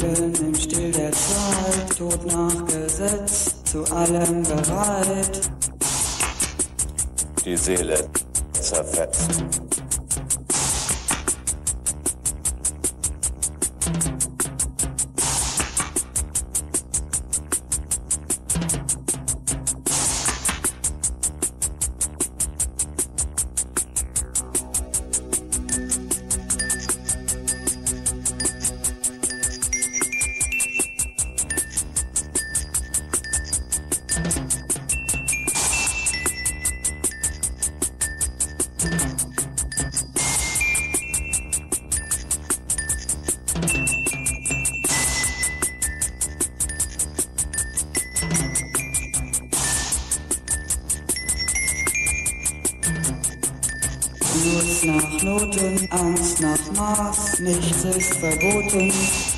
Leben im Still der Zeit, Tod nach Gesetz, zu allem bereit. Die Seele zerfetzt. Lust nach Noten, Angst nach Maß, nichts ist verboten.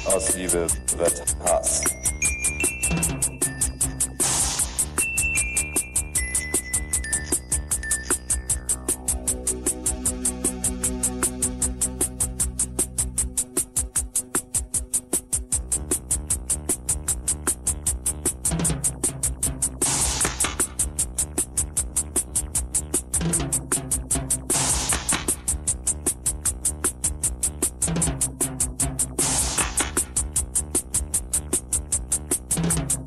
Aus Liebe wird Hass. Thank you.